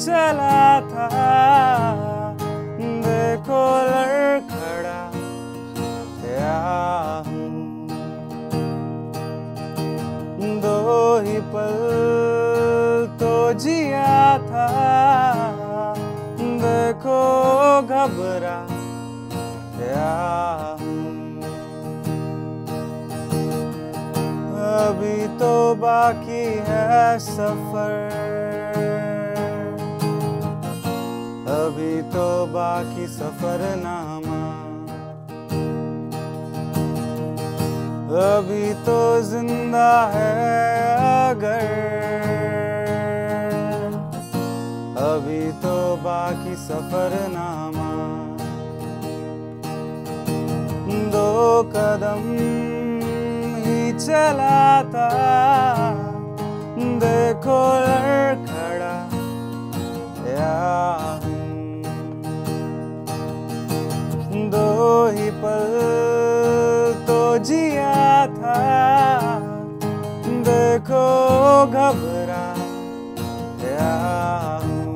चला था। देखो लड़खड़ा या हूँ। दो ही पल तो जिया था। देखो घबरा, क्या हूँ। अभी तो बाकी है सफ़र। अभी तो बाकी सफ़र नामा अभी तो ज़िंदा है अगर। अभी तो बाकी सफ़र नामा दो कदम ही चला घबरा या हूँ।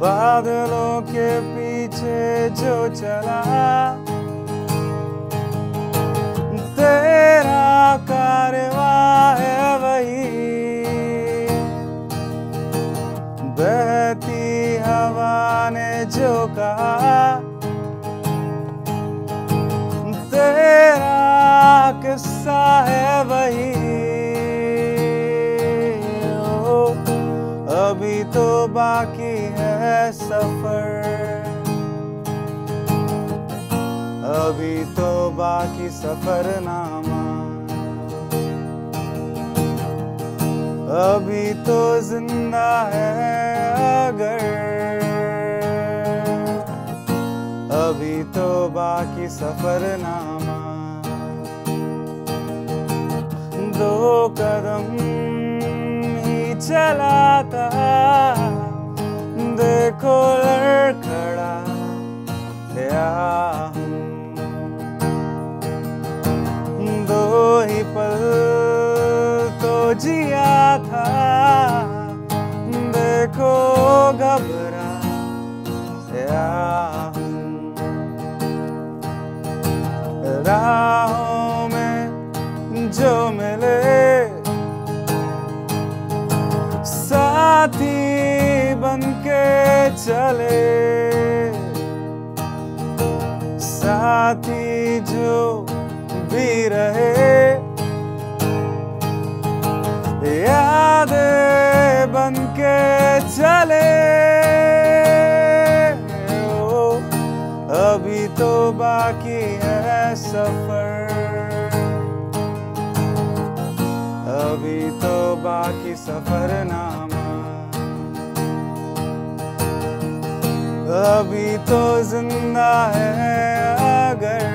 बादलों के पीछे जो चला तेरा कारवा है बहती हवा ने जो कहा, तेरा किस्सा है वही। अभी तो बाकी है सफ़र। अभी तो बाकी सफ़र अभी तो ज़िंदा है अगर। अभी तो बाकी सफ़र नामा दो कदम ही चला था देखो लड़खड़ा दो ही पल तो जिया था। देखो घबरा राहों में जो मिले, साथी बन के चले। साथी जो भी रहे चले। ओ, अभी तो बाकी है सफ़र। अभी तो बाकी सफ़र नामा। अभी तो ज़िंदा है अगर।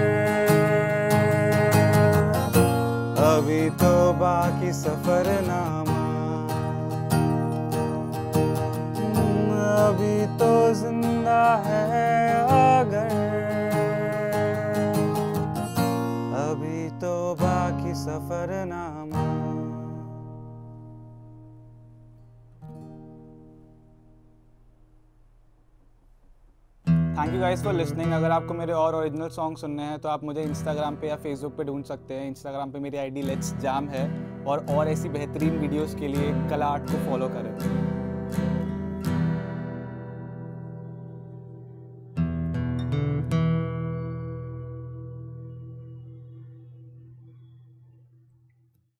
अभी तो बाकी सफ़र thank you guys for listening अगर आपको मेरे और ओरिजिनल सॉन्ग सुनने हैं तो आप मुझे इंस्टाग्राम पे या फेसबुक पे ढूंढ सकते हैं। इंस्टाग्राम पे मेरी आईडी लेट्स जाम है। और और ऐसी बेहतरीन वीडियोस के लिए कला आर्ट को फॉलो करें।